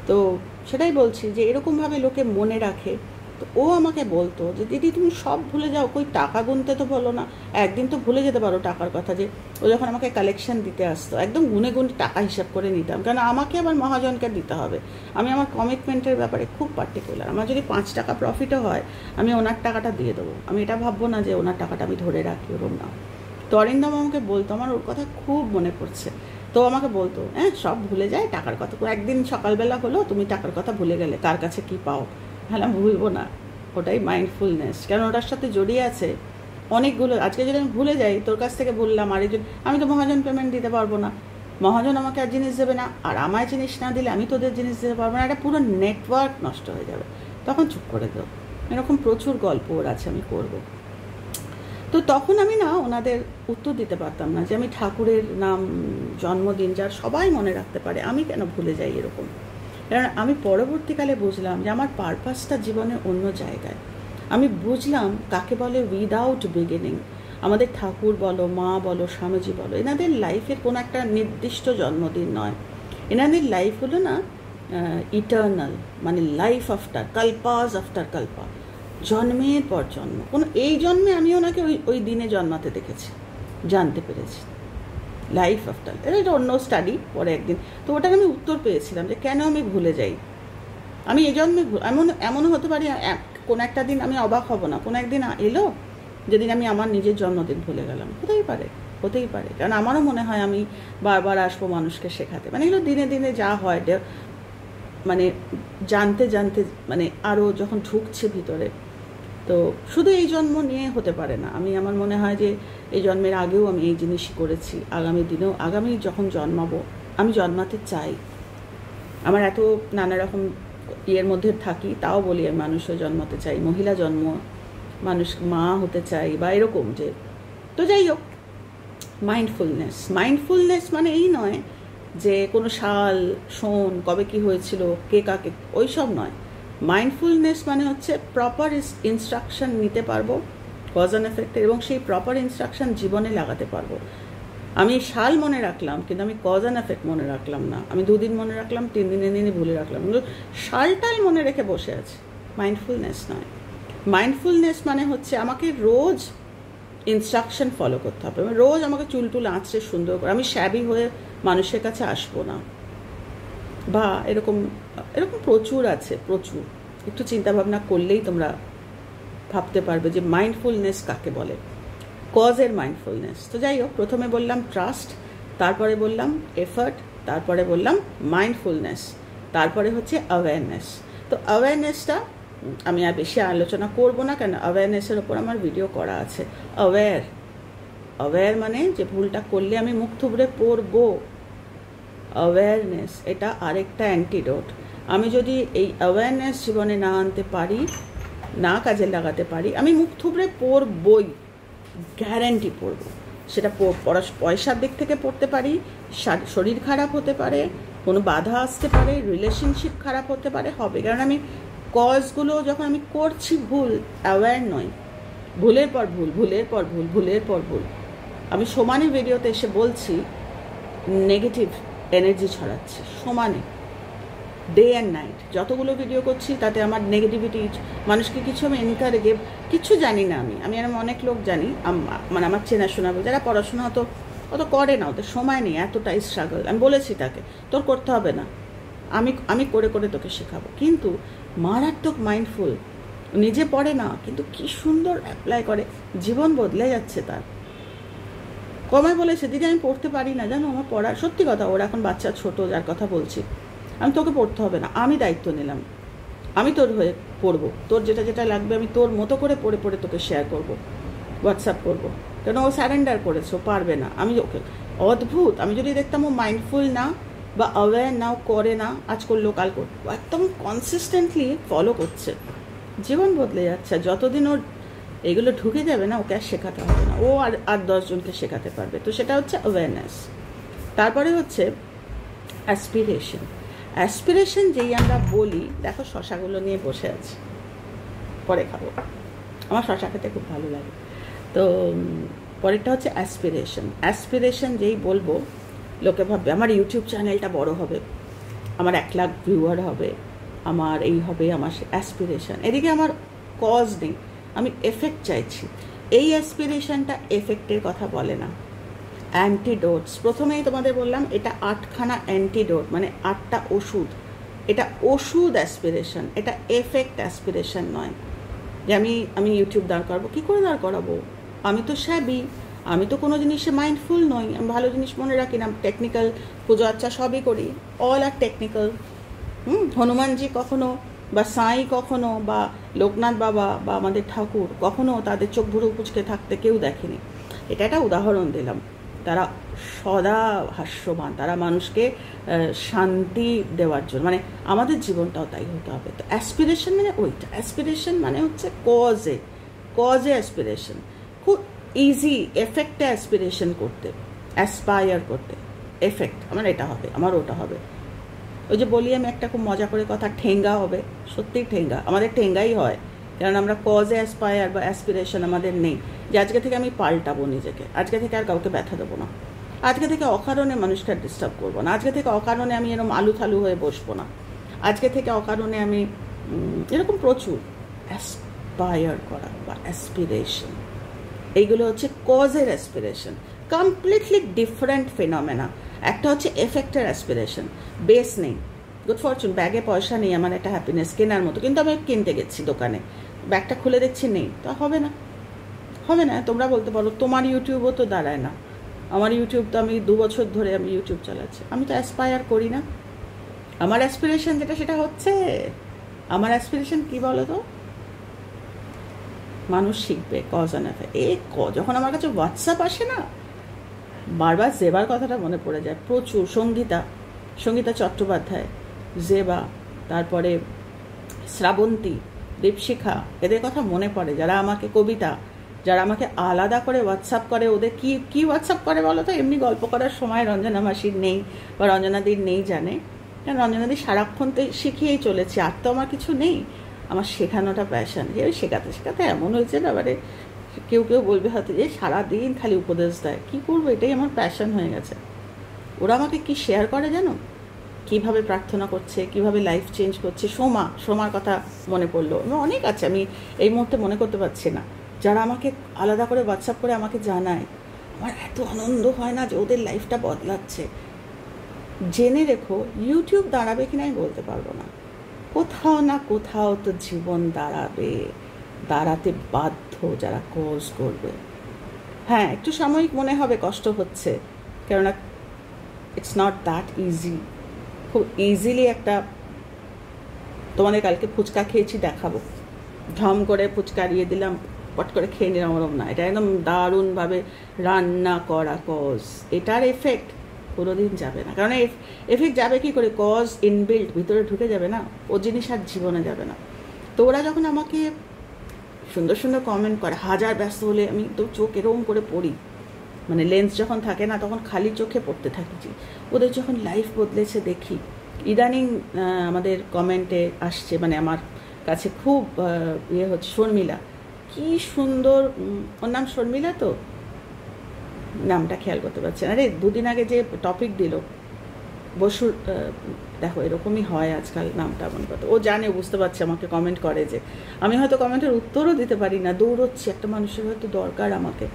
তো সেটাই বলছি যে এরকমভাবে লোকে মনে রাখে। তো ও আমাকে বলতো যে, দিদি, তুমি সব ভুলে যাও। কই টাকা গুনতে তো বলো না। একদিন তো ভুলে যেতে পারো টাকার কথা যে, ও যখন আমাকে কালেকশন দিতে আসতো, একদম গুনে গুনে টাকা হিসাব করে নিতাম। কারণ আমাকে আবার মহাজনকে দিতে হবে? আমি আমার কমিটমেন্টের ব্যাপারে খুব পার্টিকুলার আমার যদি পাঁচ টাকা প্রফিটও হয়, আমি ওনার টাকাটা দিয়ে দেবো। আমি এটা ভাববো না যে, ওনার টাকাটা আমি ধরে রাখি, ওরম না। তো অরিন্দম আমাকে বলতো। আমার ওর কথা খুব মনে পড়ছে। তো আমাকে বলতো হ্যাঁ সব ভুলে যায়, টাকার কথা। একদিন সকালবেলা হলো, তুমি টাকার কথা ভুলে গেলে, কার কাছে কি পাও? হ্যাঁ ভুলবো না, ওটাই মাইন্ডফুলনেস কারণ ওটার সাথে জড়িয়ে আছে অনেকগুলো, আজকে যদি আমি ভুলে যাই, তোর কাছ থেকে বললাম আরেকজন আমি তো মহাজন পেমেন্ট দিতে পারব না। মহাজন আমাকে আর জিনিস দেবে না, আর আমায় জিনিস না দিলে আমি তোদের জিনিস দিতে পারব না। এটা পুরো নেটওয়ার্ক নষ্ট হয়ে যাবে। তখন চুপ করে দেবো এরকম প্রচুর গল্প ওর আছে, আমি করব। তো তখন আমি না ওনাদের উত্তর দিতে পারতাম না যে আমি ঠাকুরের নাম, জন্মদিন, যার সবাই মনে রাখতে পারে, আমি কেন ভুলে যাই এরকম? কারণ আমি পরবর্তীকালে বুঝলাম যে আমার পারপাসটা জীবনে অন্য জায়গায়। আমি বুঝলাম কাকে বলে উইদাউট বিগিনিং আমাদের ঠাকুর বলো, মা বলো, স্বামীজি বলো, এনাদের লাইফের কোনো একটা নির্দিষ্ট জন্মদিন নয়। এনাদের লাইফ হলো না ইটার্নাল মানে লাইফ আফটার কালপাস আফটার কালপা জন্মের পর জন্ম। কোনো এই জন্মে আমি ওনাকে ওই ওই দিনে জন্মাতে দেখেছি, জানতে পেরেছি। লাইফ আফটার এটা অন্য স্টাডি পরে একদিন। তো ওটার আমি উত্তর পেয়েছিলাম যে কেন আমি ভুলে যাই। আমি এই জন্মে এমন, এমনও হতে পারি কোনো একটা দিন আমি অবাক হব না। কোনো একদিন এলো, যেদিন আমি আমার নিজের জন্মদিন ভুলে গেলাম। হতেই পারে হতেই পারে। কারণ আমারও মনে হয় আমি বারবার আসব মানুষকে শেখাতে। মানে এগুলো দিনে দিনে যা হয় মানে জানতে জানতে মানে আরও যখন ঢুকছে ভিতরে তো শুধু এই জন্ম নিয়ে হতে পারে না। আমি, আমার মনে হয় যে এই জন্মের আগেও আমি এই জিনিসই করেছি। আগামী দিনেও, আগামী যখন জন্মাবো, আমি জন্মাতে চাই। আমার এত নানা রকম ইয়ের মধ্যে থাকি, তাও বলি আমি, মানুষও জন্মাতে চাই, মহিলা জন্ম, মানুষ মা হতে চাই বা এরকম যে। তো যাই হোক মাইন্ডফুলনেস মাইন্ডফুলনেস মানে এই নয় যে কোনো সাল, শোন, কবে কি হয়েছিল, কে কাকে ওই সব নয়। মাইন্ডফুলনেস মানে হচ্ছে প্রপার ইনস্ট্রাকশন নিতে পারব কজ অ্যান্ড এফেক্টের এবং সেই প্রপার ইনস্ট্রাকশন জীবনে লাগাতে পারব। আমি সাল মনে রাখলাম, কিন্তু আমি কজ অ্যান্ড এফেক্ট মনে রাখলাম না। আমি দুদিন মনে রাখলাম, তিন দিনে দিনে ভুলে রাখলাম। কিন্তু সালটাল মনে রেখে বসে আছে মাইন্ডফুলনেস নয়। মাইন্ডফুলনেস মানে হচ্ছে আমাকে রোজ ইনস্ট্রাকশন ফলো করতে হবে। রোজ আমাকে চুল টুল আঁচড়ে সুন্দর করে, আমি শ্যাবি হয়ে মানুষের কাছে আসব না। বা এরকম এরকম প্রচুর আছে, প্রচুর। একটু চিন্তা ভাবনা করলেই তোমরা ভাবতে পারবে যে মাইন্ডফুলনেস কাকে বলে। কজের মাইন্ডফুলনেস তো যাই হোক, প্রথমে বললাম ট্রাস্ট তারপরে বললাম এফার্ট তারপরে বললাম মাইন্ডফুলনেস তারপরে হচ্ছে অ্যাওয়ারনেস তো অ্যাওয়ারনেসটা আমি আর বেশি আলোচনা করব না কেন অ্যাওয়ারনেসের ওপর আমার ভিডিও করা আছে। অ্যাওয়্যার অ্যাওয়্যার মানে যে ভুলটা করলে আমি মুখ থুবড়ে পড়ব। অ্যাওয়ারনেস এটা আরেকটা অ্যান্টিডোট আমি যদি এই অ্যাওয়ারনেস জীবনে না আনতে পারি, না কাজে লাগাতে পারি, আমি মুখ থুবড়ে পড়বই গ্যারেন্টি পড়ব। সেটা পয়সার দিক থেকে পড়তে পারি শরীর খারাপ হতে পারে, কোনো বাধা আসতে পারে রিলেশনশিপ খারাপ হতে পারে, হবে। কারণ আমি কজগুলো যখন আমি করছি ভুল অ্যাওয়্যার নয় ভুলের পর ভুল, ভুলের পর ভুল, ভুলের পর ভুল। আমি সমানে ভিডিওতে এসে বলছি নেগেটিভ এনার্জি ছড়াচ্ছে, সমানে ডে অ্যান্ড নাইট যতগুলো ভিডিও করছি, তাতে আমার নেগেটিভিটি মানুষকে কিছু আমি এনকারেজে কিছু জানি না আমি। আমি এরকম অনেক লোক জানি মানে আমার চেনাশোনা যারা পড়াশোনা অত অত করে না, ওদের সময় নেই, এতটাই স্ট্রাগল আমি বলেছি তাকে, তোর করতে হবে না। আমি আমি করে করে তোকে শেখাবো। কিন্তু মারাত্মক মাইন্ডফুল নিজে পড়ে না, কিন্তু কি সুন্দর অ্যাপ্লাই করে, জীবন বদলে যাচ্ছে তার। কমায় বলেছে দিদি আমি পড়তে পারি না, জানো? আমার পড়া সত্যি কথা, ওরা এখন বাচ্চা ছোট, যার কথা বলছি। আমি তোকে পড়তে হবে না, আমি দায়িত্ব নিলাম। আমি তোর হয়ে পড়ব। তোর যেটা যেটা লাগবে, আমি তোর মতো করে পড়ে পড়ে তোকে শেয়ার করব হোয়াটসঅ্যাপ করব। কেন, ও স্যারেন্ডার করেছে পারবে না। আমি ওকে, অদ্ভুত! আমি যদি দেখতাম ও মাইন্ডফুল না বা অ্যাওয়ার নাও করে না, আজ করল, কাল করল, একদম কনসিস্টেন্টলি ফলো করছে। জীবন বদলে যাচ্ছে। যতদিন ওর এগুলো ঢুকে যাবে না, ওকে আর শেখাতে হবে না। ও আর আর দশজনকে শেখাতে পারবে। তো সেটা হচ্ছে অ্যাওয়ারনেস তারপরে হচ্ছে অ্যাসপিরেশন অ্যাসপিরেশন যেই আমরা বলি, দেখো শশাগুলো নিয়ে বসে আছে। পরে খাব। আমার শশা খেতে খুব ভালো লাগে। তো পরেরটা হচ্ছে অ্যাসপিরেশন অ্যাসপিরেশন যেই বলব, লোকে ভাববে, আমার ইউটিউব চ্যানেলটা বড় হবে, আমার এক লাখ ভিউয়ার হবে, আমার এই হবে, আমার অ্যাসপিরেশন এদিকে আমার কজ নেই। আমি এফেক্ট চাইছি। এই অ্যাসপিরেশনটা এফেক্টের কথা বলে না। অ্যান্টিডোটস প্রথমেই তোমাদের বললাম, এটা আটখানা অ্যান্টিডোট মানে আটটা ওষুধ। এটা ওষুধ অ্যাসপিরেশন এটা এফেক্ট অ্যাসপিরেশন নয়। যে আমি আমি ইউটিউব দাঁড় করাবো। কী করে দাঁড় করাবো? আমি তো স্যাবি আমি তো কোনো জিনিসে মাইন্ডফুল নই। আমি ভালো জিনিস মনে রাখি না। টেকনিক্যাল পুজো আচ্ছা সবই করি। অল আর টেকনিক্যাল হুম? হনুমানজি কখনো বা সাঁই কখনো বা লোকনাথ বাবা বা আমাদের ঠাকুর কখনো তাদের চোখ ভুরু পুচকে থাকতে কেউ দেখেনি। এটা একটা উদাহরণ দিলাম। তারা সদা হাস্যবান তারা মানুষকে শান্তি দেওয়ার জন্য মানে আমাদের জীবনটাও তাই হতে হবে। তো অ্যাসপিরেশন মানে ওইটা। অ্যাসপিরেশন মানে হচ্ছে কজে কজে অ্যাসপিরেশন খুব ইজি এফেক্টে অ্যাসপিরেশন করতে অ্যাসপায়ার করতে এফেক্ট আমার এটা হবে, আমার ওটা হবে। ওই যে বলি আমি একটা খুব মজা করে কথা, ঠেঙ্গা হবে সত্যিই ঠেঙ্গা, আমাদের ঠেঙ্গাই হয়। কারণ আমরা কজে অ্যাসপায়ার বা অ্যাসপিরেশন আমাদের নেই, যে আজকে থেকে আমি পাল্টাবো নিজেকে, আজকে থেকে আর কাউকে ব্যথা দেবো না। আজকে থেকে অকারণে মানুষকে ডিস্টার্ব করব না, আজকে থেকে অকারণে আমি এরকম আলু থালু হয়ে বসবো না। আজকে থেকে অকারণে আমি এরকম প্রচুর অ্যাসপায়ার করা বা অ্যাসপিরেশন এইগুলো হচ্ছে কজের অ্যাসপিরেশন কমপ্লিটলি ডিফারেন্ট ফেনমেনা একটা হচ্ছে এফেক্টের অ্যাসপিরেশন বেস নেই। গুড ফরচুন ব্যাগে পয়সা নেই, আমার একটা হ্যাপিনেস কেনার মতো। কিন্তু আমি কিনতে গেছি দোকানে। ব্যাগটা খুলে দেখছি, নেই। তা হবে না। হবে না, তোমরা বলতে পারো, তোমার ইউটিউবও তো দাঁড়ায় না। আমার ইউটিউব তো আমি দু বছর ধরে আমি ইউটিউব চালাচ্ছি। আমি তো অ্যাসপায়ার করি না। আমার অ্যাসপিরেশন যেটা, সেটা হচ্ছে, আমার অ্যাসপিরেশন কি বলো তো মানুষ শিখবে কজ অ্যান্ড এ ক, যখন আমার কাছে হোয়াটসঅ্যাপ আসে না বারবার জেবার কথাটা মনে পড়ে যায়। প্রচুর সঙ্গীতা সঙ্গীতা চট্টোপাধ্যায়, জেবা, তারপরে শ্রাবন্তী, দীপশিখা, এদের কথা মনে পড়ে। যারা আমাকে কবিতা, যারা আমাকে আলাদা করে হোয়াটসঅ্যাপ করে, ওদের কি কি হোয়াটসঅ্যাপ করে বলো তো? এমনি গল্প করার সময় রঞ্জনা মাসির নেই বা রঞ্জনাদির নেই জানে। কারণ রঞ্জনাদি সারাক্ষণ তো শিখিয়েই চলেছে, আর তো আমার কিছু নেই। আমার শেখানোটা প্যাশন যে শেখাতে শেখাতে এমন হয়েছে না মানে কেউ কেউ বলবে হয়তো যে, সারাদিন খালি উপদেশ দেয়। কী করব? এটাই আমার প্যাশন হয়ে গেছে। ওরা আমাকে কি শেয়ার করে জানো? কীভাবে প্রার্থনা করছে, কীভাবে লাইফ চেঞ্জ করছে? সোমা, সোমার কথা মনে পড়ল। অনেক আছে, আমি এই মুহূর্তে মনে করতে পারছি না। যারা আমাকে আলাদা করে হোয়াটসঅ্যাপ করে আমাকে জানায়, আমার এত আনন্দ হয় না যে ওদের লাইফটা বদলাচ্ছে। জেনে রেখো ইউটিউব দাঁড়াবে কিনা আমি বলতে পারব না। কোথাও না কোথাও তো জীবন দাঁড়াবে। দাঁড়াতে বাধ্য যারা কোর্স করবে। হ্যাঁ একটু সাময়িক মনে হবে, কষ্ট হচ্ছে। কেননা ইটস নট দ্যাট ইজি খুব ইজিলি একটা তোমাদের কালকে ফুচকা খেয়েছি, দেখাবো। ঢম করে ফুচকা দিয়ে দিলাম, পট করে খেয়ে নিলাম ওরম না। এটা একদম দারুণভাবে রান্না করা কজ এটার এফেক্ট কোনোদিন যাবে না। কারণ এফেক্ট যাবে কি করে? কজ ইনবিল্ট ভিতরে ঢুকে যাবে না। ও জিনিস আর জীবনে যাবে না। তো ওরা যখন আমাকে সুন্দর সুন্দর কমেন্ট করে, হাজার ব্যস্ত হলে আমি তো চোখ এরকম করে পড়ি। মানে লেন্স যখন থাকে না, তখন খালি চোখে পড়তে থাকি ওদের যখন লাইফ বদলেছে দেখি। ইদানিং আমাদের কমেন্টে আসছে মানে আমার কাছে খুব ইয়ে হচ্ছে শর্মিলা। কি সুন্দর ওর নাম শর্মিলা তো? নামটা খেয়াল করতে পারছি না। রে দুদিন আগে যে টপিক দিল, বসুর দেখো, এরকমই হয় আজকাল নামটা মনে কথা। ও জানে, বুঝতে পারছে, আমাকে কমেন্ট করে যে, আমি হয়তো কমেন্টের উত্তরও দিতে পারি না, দৌড়চ্ছি, একটা মানুষের হয়তো দরকার আমাকে।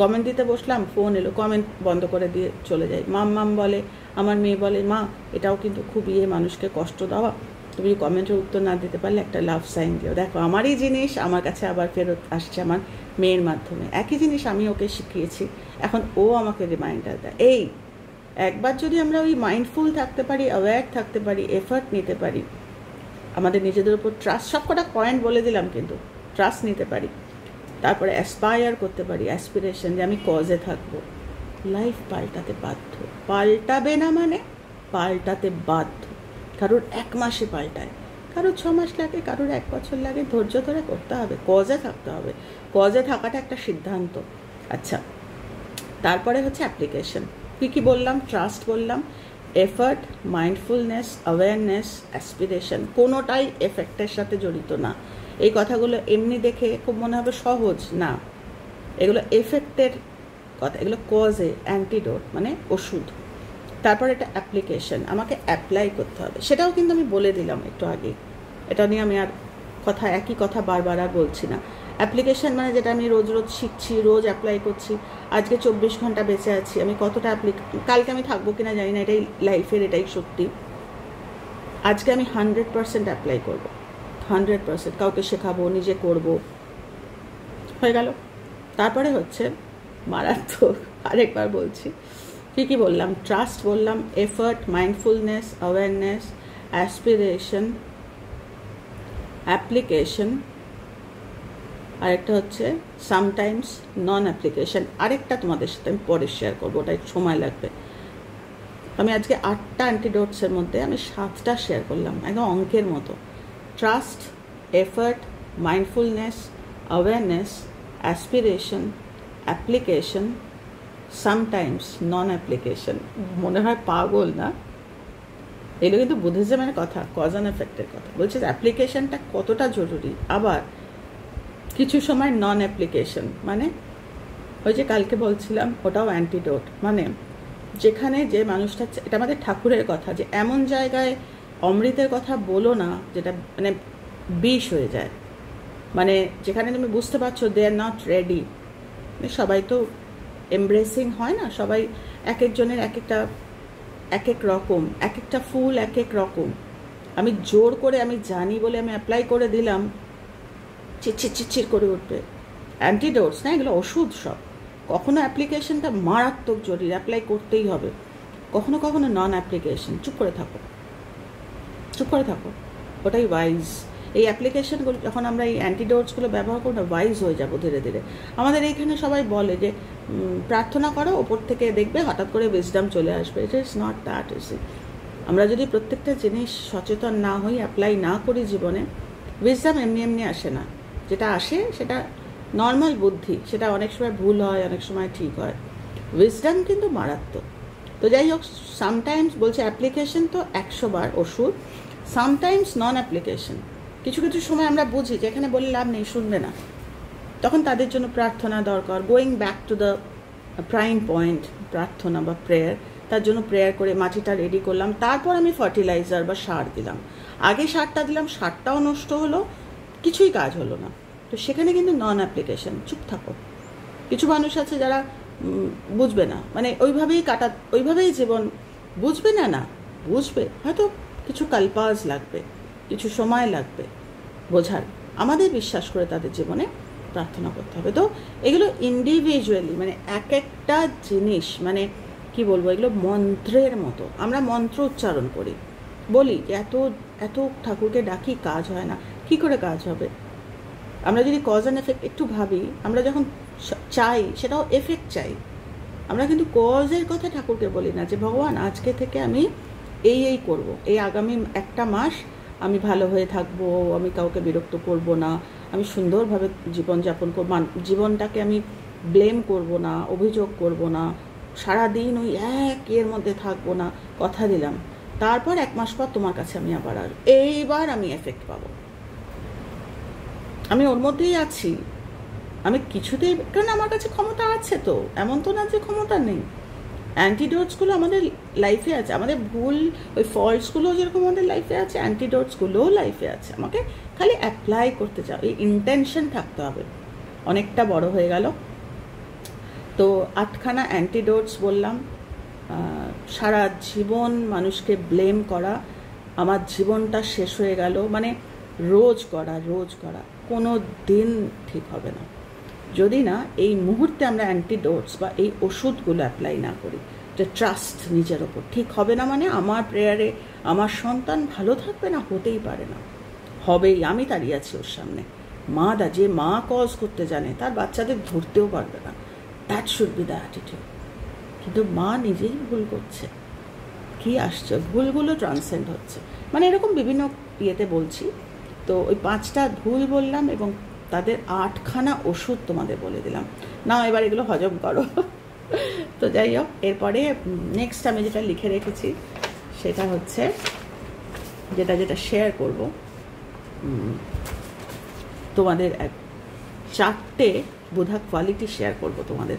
কমেন্ট দিতে বসলাম ফোন এলো কমেন্ট বন্ধ করে দিয়ে চলে যাই। মাম মাম বলে, আমার মেয়ে বলে, মা, এটাও কিন্তু খুব ইয়ে মানুষকে কষ্ট দেওয়া। তুমি কমেন্টের উত্তর না দিতে পারলে একটা লাভ সাইন দিও। দেখো, আমারই জিনিস, আমার কাছে আবার ফেরত আসছে আমার মেয়ের মাধ্যমে। একই জিনিস আমি ওকে শিখিয়েছি। এখন ও আমাকে রিমাইন্ডার দেয়। এই একবার যদি আমরা ওই মাইন্ডফুল থাকতে পারি অ্যাওয়্যার থাকতে পারি এফার্ট নিতে পারি, আমাদের নিজেদের উপর ট্রাস্ট সব কটা পয়েন্ট বলে দিলাম কিন্তু ট্রাস্ট নিতে পারি, তারপরে অ্যাসপায়ার করতে পারি অ্যাসপিরেশন যে আমি কজে থাকব লাইফ পাল্টাতে বাধ্য। পাল্টাবে না মানে পাল্টাতে বাধ্য। কারোর এক মাসে পাল্টায়, কারোর ছ মাস লাগে, কারোর এক বছর লাগে, ধৈর্য ধরে করতে হবে কজে থাকতে হবে। কজে থাকাটা একটা সিদ্ধান্ত। আচ্ছা তারপরে হচ্ছে অ্যাপ্লিকেশন কী কী বললাম? ট্রাস্ট বললাম এফার্ট মাইন্ডফুলনেস অ্যাওয়ারনেস অ্যাসপিরেশন কোনোটাই এফেক্টের সাথে জড়িত না। এই কথাগুলো এমনি দেখে খুব মনে হবে সহজ না। এগুলো এফেক্টের কথা, এগুলো কজে অ্যান্টিডোট মানে ওষুধ। তারপর এটা অ্যাপ্লিকেশন আমাকে অ্যাপ্লাই করতে হবে। সেটাও কিন্তু আমি বলে দিলাম একটু আগে। এটা নিয়ে আমি আর কথা, একই কথা বারবার আর বলছি না। অ্যাপ্লিকেশন মানে যেটা আমি রোজ রোজ শিখছি, রোজ অ্যাপ্লাই করছি, আজকে চব্বিশ ঘণ্টা বেঁচে আছি, আমি কতটা অ্যাপ্লিক কালকে আমি থাকব কিনা জানি না, এটাই লাইফের এটাই সত্যি। আজকে আমি হান্ড্রেড পারসেন্ট অ্যাপ্লাই করব হান্ড্রেড পারসেন্ট কাউকে শেখাবো, নিজে করব। হয়ে গেল। তারপরে হচ্ছে মারাত্মক আরেকবার বলছি কী কী বললাম ট্রাস্ট বললাম effort mindfulness awareness aspiration application আরেকটা হচ্ছে সামটাইমস নন অ্যাপ্লিকেশন আরেকটা তোমাদের সাথে আমি পরে শেয়ার করব, ওটা সময় লাগবে। আমি আজকে আটটা অ্যান্টিডোটসের মধ্যে আমি সাতটা শেয়ার করলাম, একদম অঙ্কের মতো। Trust effort mindfulness awareness aspiration application sometimes non application মনে হয় পাগল না? এগুলো কিন্তু বুদ্ধিজমের কথা কজ এফেক্টের কথা। বলছে অ্যাপ্লিকেশনটা কতটা জরুরি? আবার কিছু সময় নন অ্যাপ্লিকেশন মানে ওই যে কালকে বলছিলাম ওটাও অ্যান্টিডোট মানে যেখানে যে মানুষটা এটা আমাদের ঠাকুরের কথা, যে এমন জায়গায় অমৃতের কথা বলো না, যেটা মানে বিষ হয়ে যায়। মানে যেখানে তুমি বুঝতে পারছ দে আর নট রেডি সবাই তো এমব্রেসিং হয় না, সবাই এক একজনের এক একটা এক এক রকম এক একটা ফুল এক এক রকম। আমি জোর করে আমি জানি বলে আমি অ্যাপ্লাই করে দিলাম চিচ্ছির চিচ্ছির করে উঠবে। অ্যান্টিডোটস না, এগুলো ওষুধ সব। কখনো অ্যাপ্লিকেশনটা মারাত্মক জরুরি অ্যাপ্লাই করতেই হবে। কখনো কখনো নন অ্যাপ্লিকেশন চুপ করে থাকো। চুপ করে থাকো। ওটাই ওয়াইজ এই অ্যাপ্লিকেশনগুলো যখন আমরা এই অ্যান্টিডোটসগুলো ব্যবহার করব ওয়াইজ হয়ে যাব ধীরে ধীরে। আমাদের এইখানে সবাই বলে যে প্রার্থনা করো, ওপর থেকে দেখবে হঠাৎ করে উইজডাম চলে আসবে। It is not that is আমরা যদি প্রত্যেকটা জিনিস সচেতন না হই অ্যাপ্লাই না করি জীবনে উইজডাম এমনি এমনি আসে না। যেটা আসে সেটা নর্মাল বুদ্ধি, সেটা অনেক সময় ভুল হয়, অনেক সময় ঠিক হয়। উইজডাম কিন্তু মারাত্মক। তো যাই হোক সামটাইমস বলছে অ্যাপ্লিকেশন তো একশো বার ওষুধ সামটাইমস নন অ্যাপ্লিকেশন কিছু কিছু সময় আমরা বুঝি যেখানে বলে লাভ নেই, শুনবে না। তখন তাদের জন্য প্রার্থনা দরকার going back to the prime point প্রার্থনা বা প্রেয়ার তার জন্য প্রেয়ার করে মাটিটা রেডি করলাম। তারপর আমি ফার্টিলাইজার বা সার দিলাম। আগে সারটা দিলাম, সারটাও নষ্ট হলো কিছুই কাজ হলো না। তো সেখানে কিন্তু নন অ্যাপ্লিকেশন চুপ থাকো। কিছু মানুষ আছে যারা বুঝবে না। মানে ওইভাবেই কাটা, ওইভাবেই জীবন বুঝবে না না, বুঝবে। হয়তো কিছু কালপাস লাগবে, কিছু সময় লাগবে বোঝার। আমাদের বিশ্বাস করে তাদের জীবনে প্রার্থনা করতে হবে। তো এগুলো ইন্ডিভিজুয়ালি মানে এক একটা জিনিস মানে কি বলব, এগুলো মন্ত্রের মতো। আমরা মন্ত্র উচ্চারণ করি। বলি যে এত এত ঠাকুরকে ডাকি, কাজ হয় না। কি করে কাজ হবে? আমরা যদি কজ অ্যান্ড এফেক্ট একটু ভাবি, আমরা যখন চাই, সেটাও এফেক্ট চাই। আমরা কিন্তু কজের কথা ঠাকুরকে বলি না যে, ভগবান, আজকে থেকে আমি এই এই করব। এই আগামী একটা মাস আমি ভালো হয়ে থাকব, আমি কাউকে বিরক্ত করব না, আমি সুন্দরভাবে জীবনযাপন করব জীবনটাকে আমি ব্লেম করব না, অভিযোগ করব না, সারাদিন ওই এক এর মধ্যে থাকব না। কথা দিলাম। তারপর এক মাস পর তোমার কাছে আমি আবার আর, এইবার আমি এফেক্ট পাবো। আমি ওর মধ্যেই আছি। আমি কিছুতেই, কারণ আমার কাছে ক্ষমতা আছে তো। এমন তো না যে ক্ষমতা নেই। অ্যান্টিডোটসগুলো আমাদের লাইফে আছে। আমাদের ভুল, ওই ফল্টসগুলো যেরকম আমাদের লাইফে আছে অ্যান্টিডোটসগুলোও লাইফে আছে। আমাকে খালি অ্যাপ্লাই করতে চাও। এই ইন্টেনশন থাকতে হবে। অনেকটা বড় হয়ে গেল। তো আটখানা অ্যান্টিডোটস বললাম। সারা জীবন মানুষকে ব্লেম করা। আমার জীবনটা শেষ হয়ে গেল। মানে রোজ করা রোজ করা। কোনো দিন ঠিক হবে না। যদি না, এই মুহূর্তে আমরা অ্যান্টিডোটস বা এই ওষুধগুলো অ্যাপ্লাই না করি, যে ট্রাস্ট নিজের ওপর। ঠিক হবে না মানে আমার প্রেয়ারে আমার সন্তান ভালো থাকবে না, হতেই পারে না। হবেই, আমি দাঁড়িয়ে আছি ওর সামনে। মা দা, যে মা কজ করতে জানে, তার বাচ্চাদের ধরতেও পারবে না। That should be the attitude কিন্তু মা নিজেই ভুল করছে। কি আসছে? ভুলগুলো ট্রান্সেন্ড হচ্ছে। মানে এরকম বিভিন্ন ইয়েতে বলছি তো ওই পাঁচটা ভুল বললাম এবং তাদের আটখানা ওষুধ তোমাদের বলে দিলাম। না এবার এগুলো হজম করো। তো যাই হোক, এরপরে নেক্সট আমি যেটা লিখে রেখেছি, সেটা হচ্ছে, যেটা যেটা শেয়ার করব। তোমাদের এক, চারটে বোধা কোয়ালিটি শেয়ার করব তোমাদের।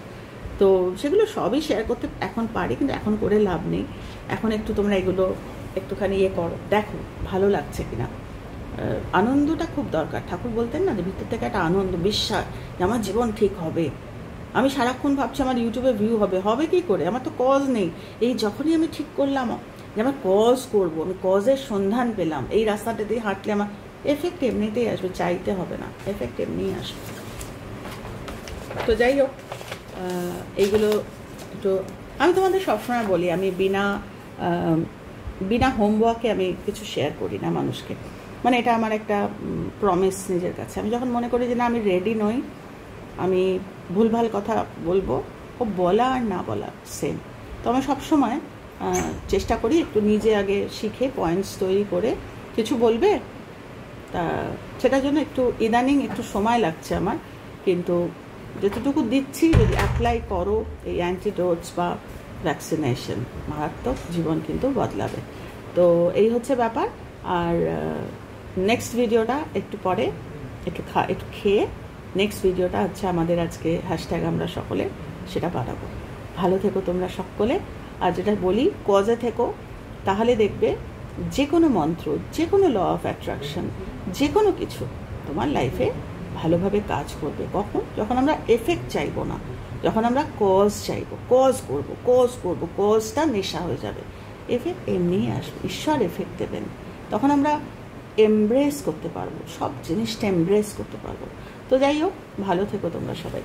তো সেগুলো সবই শেয়ার করতে এখন পারি, কিন্তু এখন করে লাভ নেই। এখন একটু তোমরা এগুলো একটুখানি ইয়ে করো। দেখো, ভালো লাগছে কিনা। আনন্দটা খুব দরকার। ঠাকুর বলতেন না যে ভিতর থেকে একটা আনন্দ, বিশ্বাস যে আমার জীবন ঠিক হবে। আমি সারাক্ষণ ভাবছি আমার ইউটিউবে ভিউ হবে। হবে কি করে? আমার তো কজ নেই। এই যখনই আমি ঠিক করলাম, যে আমার কজ করব, আমি কজের সন্ধান পেলাম, এই রাস্তাটা দিয়ে হাঁটলে আমার এফেক্ট এমনিতেই আসবে, চাইতে হবে না। এফেক্ট এমনিই আসবে। তো যাই হোক এইগুলো একটু আমি তোমাদের সবসময় বলি, আমি বিনা বিনা হোমওয়ার্কে আমি কিছু শেয়ার করি না মানুষকে। মানে এটা আমার একটা প্রমিস নিজের কাছে। আমি যখন মনে করি যে না, আমি রেডি নই, আমি ভুলভাল কথা বলব, ও বলা আর না বলা সেম তো আমি সবসময় চেষ্টা করি একটু নিজে আগে শিখে পয়েন্টস তৈরি করে কিছু বলবে। তা সেটার জন্য একটু ইদানিং একটু সময় লাগছে আমার। কিন্তু যতটুকু দিচ্ছি, যদি অ্যাপ্লাই করো এই অ্যান্টিডোটস বা ভ্যাকসিনেশন মারাত্মক জীবন কিন্তু বদলাবে। তো এই হচ্ছে ব্যাপার। আর নেক্সট ভিডিওটা একটু পরে, একটু খা, একটু খেয়ে নেক্সট ভিডিওটা হচ্ছে আমাদের আজকে হ্যাশট্যাগ আমরা সকলে সেটা বানাবো। ভালো থেকো তোমরা সকলে। আর যেটা বলি কজে থেকো, তাহলে দেখবে যে কোনো মন্ত্র যে কোনো ল অফ অ্যাট্রাকশন যে কোনো কিছু তোমার লাইফে ভালোভাবে কাজ করবে। কখন? যখন আমরা এফেক্ট চাইব না, যখন আমরা কজ চাইব কজ করব কজ করব কজটা নেশা হয়ে যাবে। এফেক্ট এমনিই আসবে, ঈশ্বর এফেক্ট দেবেন। তখন আমরা এমব্রেস করতে পারব, সব জিনিসটা এমব্রেস করতে পারব। তো যাই হোক, ভালো থেকো তোমরা সবাই।